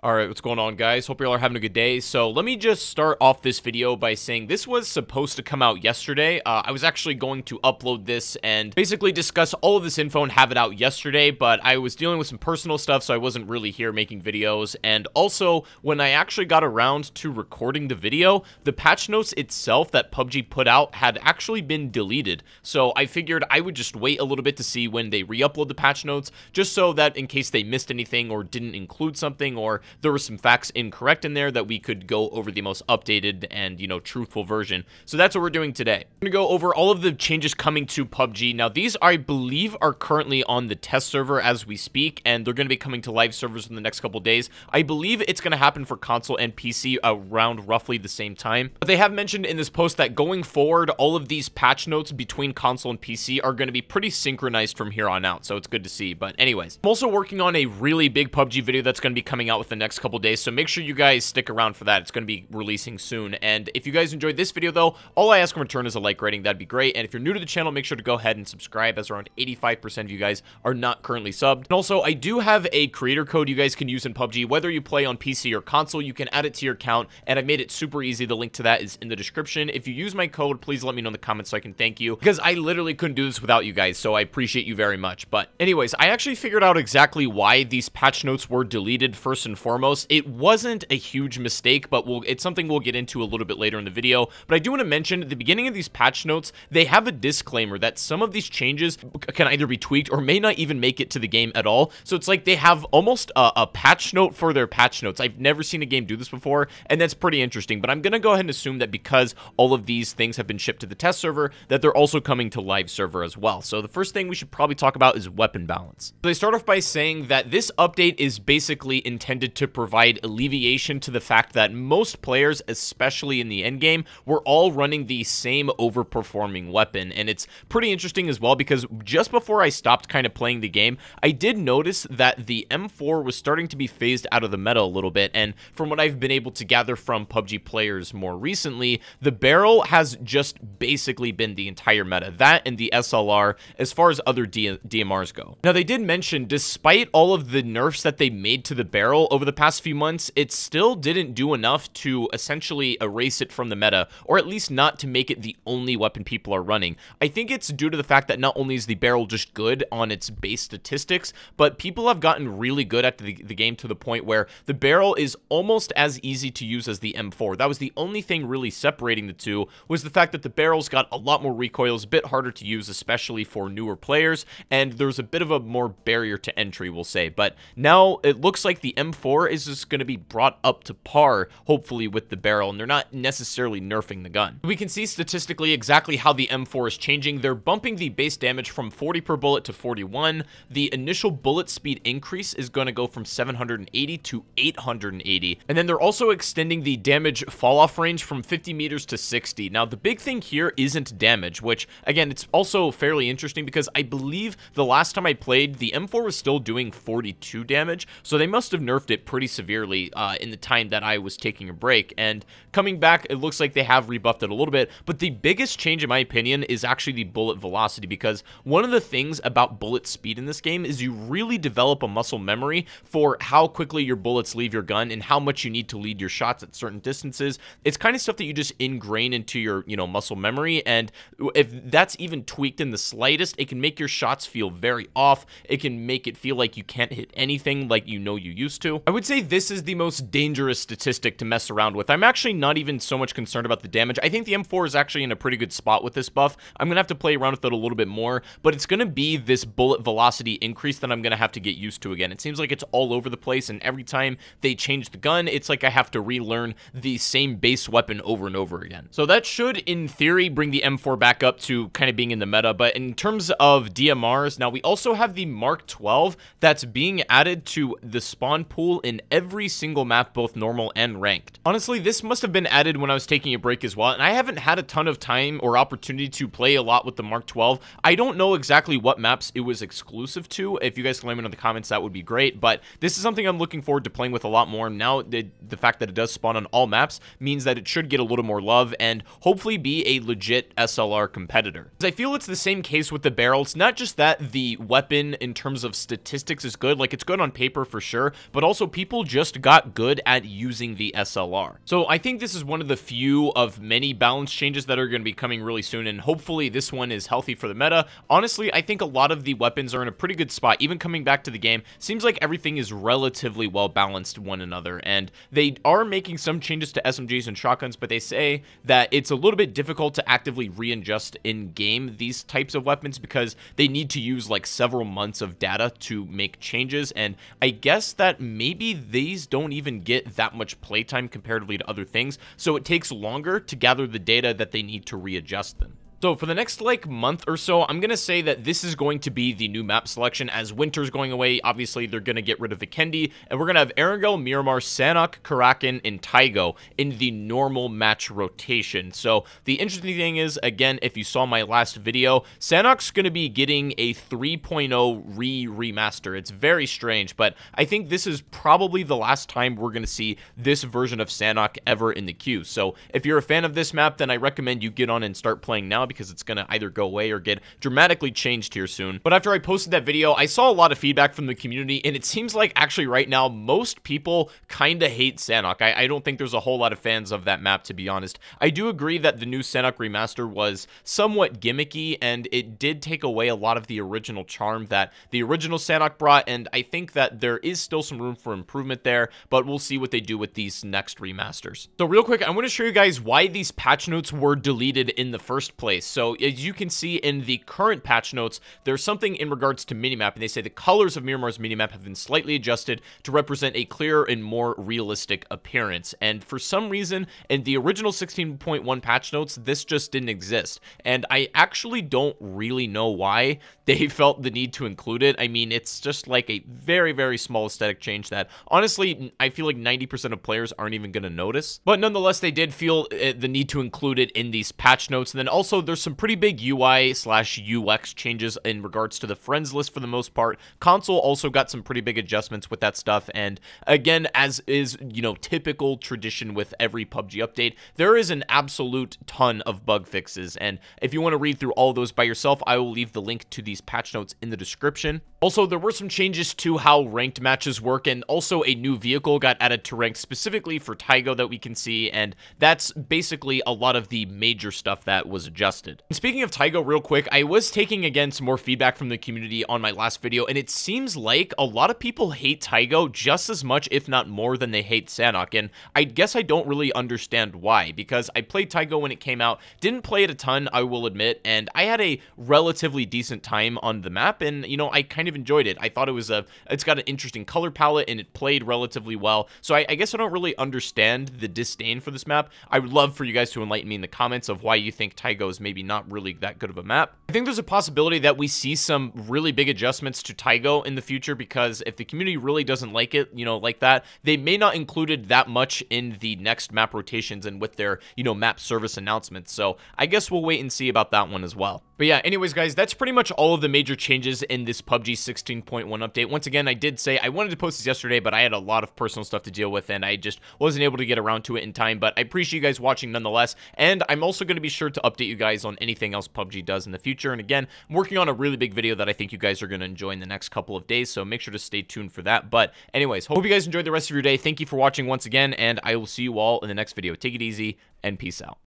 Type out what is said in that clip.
Alright, what's going on guys? Hope you all are having a good day. So let me just start off this video by saying this was supposed to come out yesterday. Uh, I was actually going to upload this and basically discuss all of this info and have it out yesterday, but I was dealing with some personal stuff so I wasn't really here making videos. And also, when I actually got around to recording the video, the patch notes itself that PUBG put out had actually been deleted. So I figured I would just wait a little bit to see when they re-upload the patch notes, just so that in case they missed anything or didn't include something or there were some facts incorrect in there that we could go over the most updated and, you know, truthful version. So that's what we're doing today. We're going to go over all of the changes coming to PUBG. Now, these, I believe, are currently on the test server as we speak, and they're going to be coming to live servers in the next couple days. I believe it's going to happen for console and PC around roughly the same time. But they have mentioned in this post that going forward, all of these patch notes between console and PC are going to be pretty synchronized from here on out, so it's good to see. But anyways, I'm also working on a really big PUBG video that's going to be coming out within next couple days, so make sure you guys stick around for that. It's going to be releasing soon. And if you guys enjoyed this video, though, all I ask in return is a like rating. That'd be great. And if you're new to the channel, make sure to go ahead and subscribe, as around 85% of you guys are not currently subbed. And also, I do have a creator code you guys can use in PUBG. Whether you play on PC or console, you can add it to your account, and I've made it super easy. The link to that is in the description. If you use my code, please let me know in the comments so I can thank you, because I literally couldn't do this without you guys, so I appreciate you very much. But anyways, I actually figured out exactly why these patch notes were deleted first and foremost. It wasn't a huge mistake, but we'll, it's something we'll get into a little bit later in the video. But I do want to mention at the beginning of these patch notes, they have a disclaimer that some of these changes can either be tweaked or may not even make it to the game at all. So it's like they have almost a, a patch note for their patch notes. I've never seen a game do this before, and that's pretty interesting. But I'm going to go ahead and assume that because all of these things have been shipped to the test server, that they're also coming to live server as well. So the first thing we should probably talk about is weapon balance. They start off by saying that this update is basically intended to provide alleviation to the fact that most players, especially in the endgame, were all running the same overperforming weapon. And it's pretty interesting as well because just before I stopped kind of playing the game, I did notice that the M4 was starting to be phased out of the meta a little bit. And from what I've been able to gather from PUBG players more recently, the Beryl has just basically been the entire meta. That and the SLR as far as other D DMRs go. Now, they did mention, despite all of the nerfs that they made to the Beryl over the past few months, it still didn't do enough to essentially erase it from the meta, or at least not to make it the only weapon people are running. I think it's due to the fact that not only is the Beryl just good on its base statistics, but people have gotten really good at the, the game to the point where the Beryl is almost as easy to use as the M4. That was the only thing really separating the two, was the fact that the Beryl's got a lot more recoil, is a bit harder to use, especially for newer players, and there's a bit of a more barrier to entry, we'll say. But now it looks like the M4 is just going to be brought up to par, hopefully, with the Beryl, and they're not necessarily nerfing the gun. We can see statistically exactly how the M4 is changing. They're bumping the base damage from 40 per bullet to 41. The initial bullet speed increase is going to go from 780 to 880. And then they're also extending the damage fall-off range from 50 meters to 60. Now, the big thing here isn't damage, which, again, it's also fairly interesting because I believe the last time I played, the M4 was still doing 42 damage, so they must have nerfed it pretty severely uh, in the time that I was taking a break. And coming back, it looks like they have rebuffed it a little bit, but the biggest change, in my opinion, is actually the bullet velocity because one of the things about bullet speed in this game is you really develop a muscle memory for how quickly your bullets leave your gun and how much you need to lead your shots at certain distances. It's kind of stuff that you just ingrain into your, you know, muscle memory, and if that's even tweaked in the slightest, it can make your shots feel very off. It can make it feel like you can't hit anything like you know you used to. I would say this is the most dangerous statistic to mess around with. I'm actually not even so much concerned about the damage. I think the M4 is actually in a pretty good spot with this buff. I'm going to have to play around with it a little bit more, but it's going to be this bullet velocity increase that I'm going to have to get used to again. It seems like it's all over the place, and every time they change the gun, it's like I have to relearn the same base weapon over and over again. So that should, in theory, bring the M4 back up to kind of being in the meta, but in terms of DMRs, now we also have the Mark 12 that's being added to the spawn pool in every single map, both normal and ranked. Honestly, this must have been added when I was taking a break as well, and I haven't had a ton of time or opportunity to play a lot with the Mark 12. I don't know exactly what maps it was exclusive to. If you guys can let me know in the comments, that would be great, but this is something I'm looking forward to playing with a lot more. Now, the, the fact that it does spawn on all maps means that it should get a little more love and hopefully be a legit SLR competitor. I feel it's the same case with the Beryl. It's not just that the weapon in terms of statistics is good, like it's good on paper for sure, but also people just got good at using the SLR. So I think this is one of the few of many balance changes that are going to be coming really soon, and hopefully this one is healthy for the meta. Honestly, I think a lot of the weapons are in a pretty good spot. Even coming back to the game, seems like everything is relatively well balanced one another, and they are making some changes to SMGs and shotguns, but they say that it's a little bit difficult to actively readjust in-game these types of weapons because they need to use like several months of data to make changes, and I guess that maybe these don't even get that much playtime comparatively to other things, so it takes longer to gather the data that they need to readjust them. So for the next like month or so, I'm going to say that this is going to be the new map selection as winter's going away. Obviously, they're going to get rid of Vikendi and we're going to have Erangel, Miramar, Sanhok, Karakin, and Taego in the normal match rotation. So the interesting thing is, again, if you saw my last video, Sanhok's going to be getting a 3.0 re-remaster. It's very strange, but I think this is probably the last time we're going to see this version of Sanhok ever in the queue. So if you're a fan of this map, then I recommend you get on and start playing now because it's going to either go away or get dramatically changed here soon. But after I posted that video, I saw a lot of feedback from the community, and it seems like actually right now, most people kind of hate Sanhok. I, I don't think there's a whole lot of fans of that map, to be honest. I do agree that the new Sanhok remaster was somewhat gimmicky, and it did take away a lot of the original charm that the original Sanhok brought, and I think that there is still some room for improvement there, but we'll see what they do with these next remasters. So real quick, I want to show you guys why these patch notes were deleted in the first place place. So as you can see in the current patch notes, there's something in regards to minimap, and they say the colors of Miramar's minimap have been slightly adjusted to represent a clearer and more realistic appearance. And for some reason, in the original 16.1 patch notes, this just didn't exist. And I actually don't really know why they felt the need to include it. I mean, it's just like a very, very small aesthetic change that honestly, I feel like 90% of players aren't even going to notice. But nonetheless, they did feel uh, the need to include it in these patch notes. And then also there's some pretty big UI slash UX changes in regards to the friends list for the most part. Console also got some pretty big adjustments with that stuff. And again, as is, you know, typical tradition with every PUBG update, there is an absolute ton of bug fixes. And if you want to read through all those by yourself, I will leave the link to these patch notes in the description. Also, there were some changes to how ranked matches work, and also a new vehicle got added to rank specifically for Taego that we can see, and that's basically a lot of the major stuff that was adjusted. And speaking of Taego, real quick, I was taking again some more feedback from the community on my last video, and it seems like a lot of people hate Taego just as much, if not more, than they hate Sanhok, and I guess I don't really understand why, because I played Taego when it came out, didn't play it a ton, I will admit, and I had a relatively decent time on the map, and, you know, I kind of enjoyed it. I thought it was a, it's got an interesting color palette and it played relatively well. So I, I guess I don't really understand the disdain for this map. I would love for you guys to enlighten me in the comments of why you think Taego is maybe not really that good of a map. I think there's a possibility that we see some really big adjustments to Taego in the future because if the community really doesn't like it, you know, like that, they may not include it that much in the next map rotations and with their, you know, map service announcements. So I guess we'll wait and see about that one as well. But yeah, anyways, guys, that's pretty much all of the major changes in this PUBG 16.1 update. Once again, I did say I wanted to post this yesterday, but I had a lot of personal stuff to deal with, and I just wasn't able to get around to it in time. But I appreciate you guys watching nonetheless, and I'm also going to be sure to update you guys on anything else PUBG does in the future. And again, I'm working on a really big video that I think you guys are going to enjoy in the next couple of days, so make sure to stay tuned for that. But anyways, hope you guys enjoyed the rest of your day. Thank you for watching once again, and I will see you all in the next video. Take it easy, and peace out.